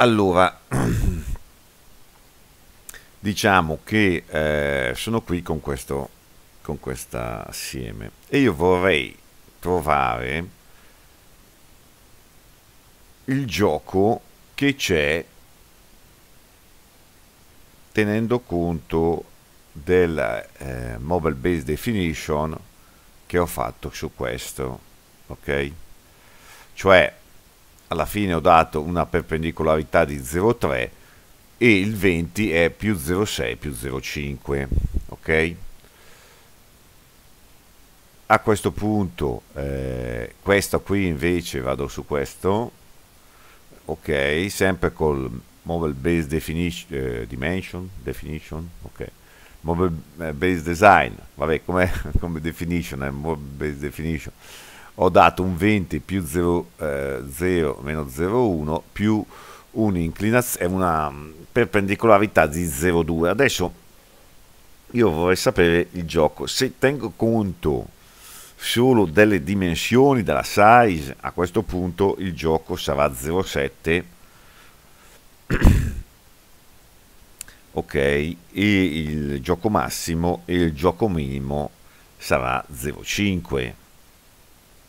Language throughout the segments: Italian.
allora diciamo che eh, sono qui con questo con questa assieme e io vorrei trovare il gioco che c'è tenendo conto del eh, mobile base definition che ho fatto su questo ok? Cioè alla fine ho dato una perpendicolarità di 0,3 e il 20 è più 0,6 più 0,5 ok? A questo punto eh, questo qui invece vado su questo ok? Sempre col mobile base definition, eh, dimension definition ok? Mobile eh, base design vabbè come, come definition è mobile base definition ho dato un 20 più 0, eh, 0 meno 0,1 più un'inclinazione una perpendicolarità di 0,2 adesso io vorrei sapere il gioco. Se tengo conto solo delle dimensioni della size a questo punto il gioco sarà 0,7 ok e il gioco massimo e il gioco minimo sarà 0,5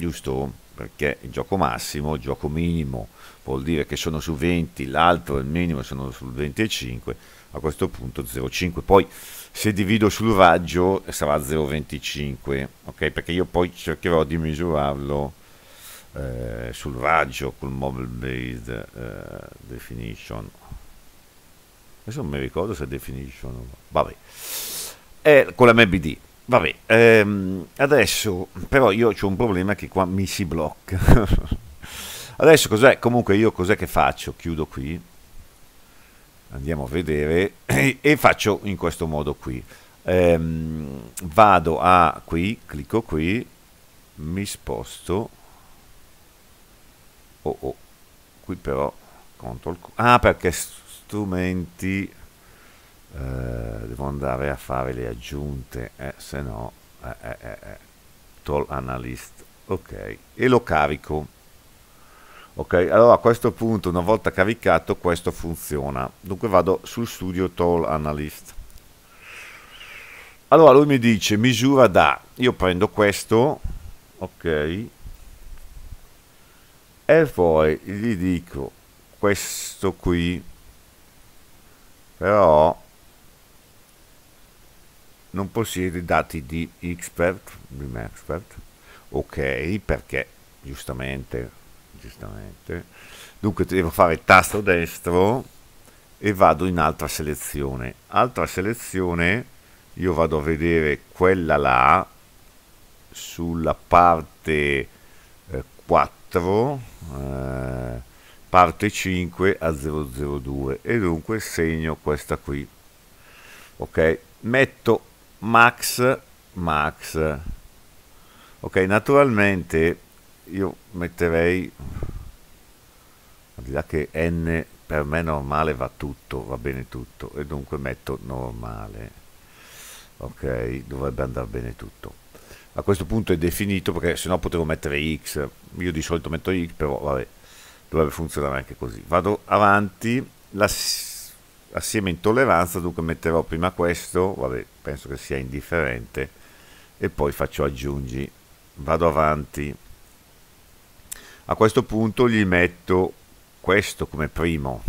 giusto? Perché il gioco massimo il gioco minimo vuol dire che sono su 20 l'altro e il minimo sono sul 25 a questo punto 0,5 poi se divido sul raggio sarà 0,25 ok? Perché io poi cercherò di misurarlo eh, sul raggio col mobile based eh, definition. Adesso non mi ricordo se è definition vabbè. È con la MBD vabbè ehm, adesso però io ho un problema che qua mi si blocca. Adesso cos'è? Comunque io cos'è che faccio? Chiudo qui. Andiamo a vedere. E, faccio in questo modo qui. Ehm, vado a qui clicco qui mi sposto. Oh oh. Qui però control ah perché strumenti eh, devo andare a fare le aggiunte eh, se no eh, eh, eh, tool analyst. Ok e lo carico. Ok allora a questo punto una volta caricato questo funziona. Dunque vado sul studio tool analyst. Allora lui mi dice misura da. Io prendo questo ok e poi gli dico questo qui. Però non possiede dati di expert, di expert ok perché giustamente giustamente. Dunque devo fare tasto destro e vado in altra selezione. Altra selezione io vado a vedere quella là sulla parte eh, 4 eh, parte 5 a 002 e dunque segno questa qui. Ok? Metto max max. Ok naturalmente io metterei al di là che n per me normale va tutto va bene tutto e dunque metto normale. Ok dovrebbe andare bene tutto. A questo punto è definito perché se no potevo mettere x. Io di solito metto x però vabbè dovrebbe funzionare anche così. Vado avanti assieme intolleranza dunque metterò prima questo vabbè penso che sia indifferente e poi faccio aggiungi. Vado avanti. A questo punto gli metto questo come primo.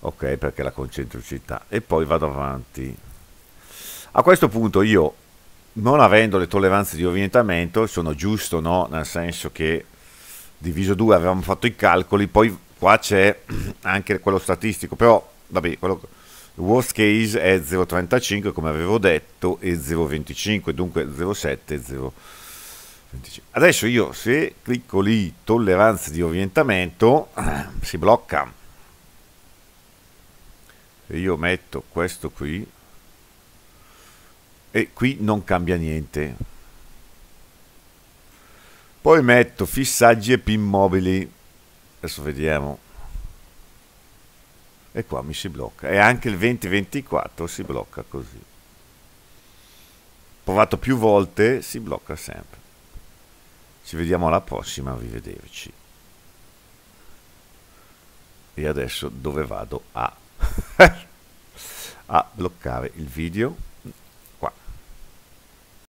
Ok perché la concentricità. E poi vado avanti. A questo punto io non avendo le tolleranze di orientamento sono giusto no? Nel senso che diviso 2 avevamo fatto i calcoli, poi qua c'è anche quello statistico, però vabbè, quello, worst case è 0,35 come avevo detto e 0,25, dunque 0,7 e 0,25. Adesso io se clicco lì tolleranze di orientamento si blocca. Se io metto questo qui e qui non cambia niente poi metto fissaggi e pin mobili. Adesso vediamo. E qua mi si blocca. E anche il 2024 si blocca così. Provato più volte, si blocca sempre. Ci vediamo alla prossima, arrivederci. e adesso dove vado a, a bloccare il video